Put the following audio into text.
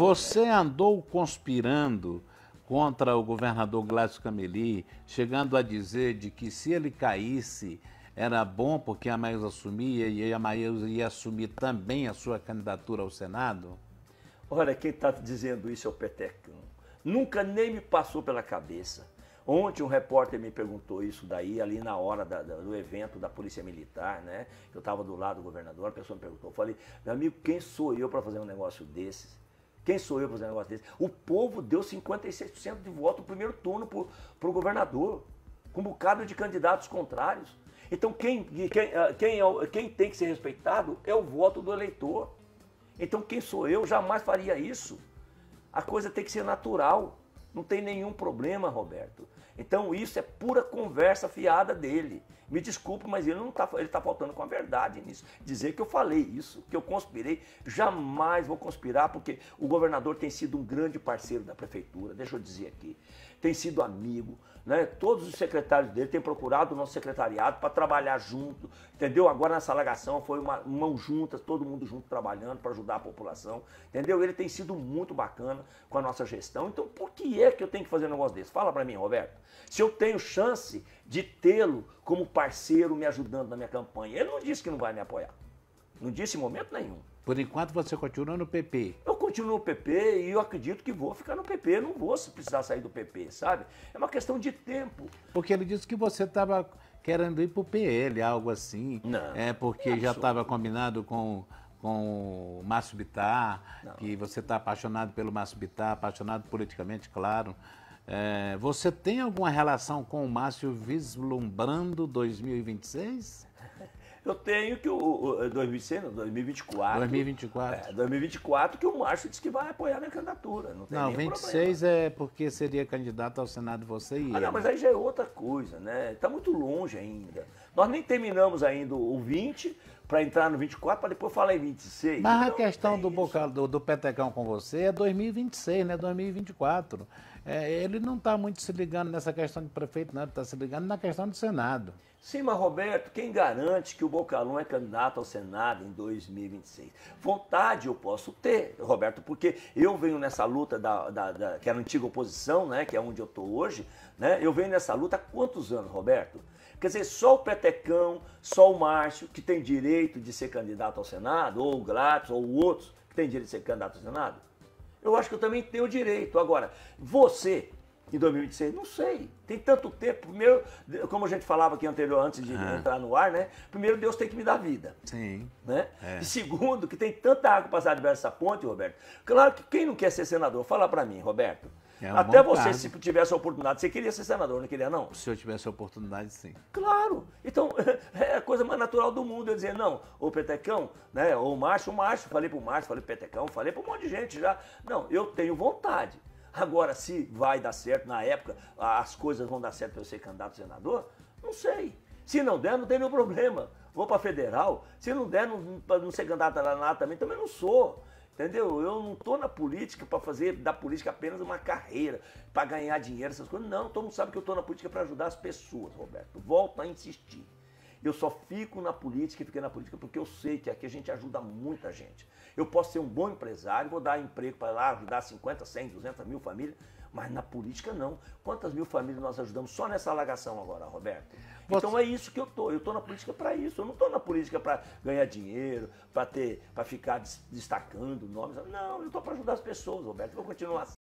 Você andou conspirando contra o governador Gladys Cameli, chegando a dizer de que se ele caísse era bom porque a Maísa assumia e a Maísa ia assumir também a sua candidatura ao Senado? Olha, quem está dizendo isso é o Petecão. Nunca nem me passou pela cabeça. Ontem um repórter me perguntou isso daí, ali na hora da, do evento da Polícia Militar, né? Eu estava do lado do governador, a pessoa me perguntou. Eu falei, meu amigo, quem sou eu para fazer um negócio desses? Quem sou eu para fazer um negócio desses? O povo deu 56% de voto no primeiro turno para o governador, com um bocado de candidatos contrários. Então quem, quem, ah, quem, é, quem tem que ser respeitado é o voto do eleitor. Então quem sou eu jamais faria isso. A coisa tem que ser natural. Não tem nenhum problema, Roberto. Então isso é pura conversa fiada dele. Me desculpe, mas ele não está ele está faltando com a verdade nisso. Dizer que eu falei isso, que eu conspirei, jamais vou conspirar, porque o governador tem sido um grande parceiro da prefeitura, deixa eu dizer aqui. Tem sido amigo, né? Todos os secretários dele têm procurado o nosso secretariado para trabalhar junto, entendeu? Agora nessa alagação foi uma mão juntas, todo mundo junto trabalhando para ajudar a população, entendeu? Ele tem sido muito bacana com a nossa gestão. Então, por que é que eu tenho que fazer um negócio desse? Fala para mim, Roberto. Se eu tenho chance de tê-lo como parceiro me ajudando na minha campanha, ele não disse que não vai me apoiar. Não disse em momento nenhum. Por enquanto você continua no PP. Eu continuo no PP e eu acredito que vou ficar no PP. Não vou se precisar sair do PP, sabe? É uma questão de tempo. Porque ele disse que você estava querendo ir para o PL, algo assim. Não. É porque já estava combinado com, com o Márcio Bittar, não. que você está apaixonado pelo Márcio Bittar, apaixonado politicamente, claro. É, você tem alguma relação com o Márcio vislumbrando 2026? Eu tenho que o, o 2026, não, 2024. 2024. É, 2024 que o Márcio disse que vai apoiar minha candidatura. Não, tem não 26 problema. é porque seria candidato ao Senado você e ah, Não, mas aí já é outra coisa, né? Está muito longe ainda. Nós nem terminamos ainda o 20 para entrar no 24 para depois falar em 26. Mas então, a questão do, bocal, do, do Petecão com você é 2026, né? 2024. É, ele não está muito se ligando nessa questão de prefeito, não, está se ligando na questão do Senado. Sim, mas Roberto, quem garante que o Bocalão é candidato ao Senado em 2026? Vontade eu posso ter, Roberto, porque eu venho nessa luta da, da, da que era a antiga oposição, né, que é onde eu estou hoje, né, eu venho nessa luta há quantos anos, Roberto? Quer dizer, só o Petecão, só o Márcio, que tem direito de ser candidato ao Senado, ou o Gladys, ou outros que tem direito de ser candidato ao Senado? Eu acho que eu também tenho direito. Agora, você, em 2026, não sei. Tem tanto tempo. Primeiro, como a gente falava aqui anterior, antes de entrar no ar, né? Primeiro, Deus tem que me dar vida. Sim. Né? É. E segundo, que tem tanta água passar debaixo dessa ponte, Roberto. Claro que quem não quer ser senador, fala para mim, Roberto. É Até você, se tivesse a oportunidade, você queria ser senador, não queria, não? Se eu tivesse a oportunidade, sim. Claro. Então, é a coisa mais natural do mundo eu dizer, não, o Petecão, né? Ou o Márcio, o Márcio, falei pro Márcio, falei pro Petecão, falei para um monte de gente já. Não, eu tenho vontade. Agora, se vai dar certo, na época, as coisas vão dar certo para eu ser candidato a senador, não sei. Se não der, não tem nenhum problema. Vou para federal. Se não der, não, não ser candidato a nada também, também não sou. Entendeu? Eu não estou na política para fazer da política apenas uma carreira, para ganhar dinheiro, essas coisas. Não, todo mundo sabe que eu estou na política para ajudar as pessoas, Roberto. Volto a insistir. Eu só fico na política e fiquei na política porque eu sei que aqui a gente ajuda muita gente. Eu posso ser um bom empresário, vou dar emprego para lá ajudar 50, 100, 200 mil famílias, mas na política não. Quantas mil famílias nós ajudamos só nessa alagação agora, Roberto? Você... Então é isso que eu tô. Eu tô na política para isso. Eu não tô na política para ganhar dinheiro, para ter, para ficar destacando nomes. Não, eu tô para ajudar as pessoas, Roberto. Eu vou continuar assim.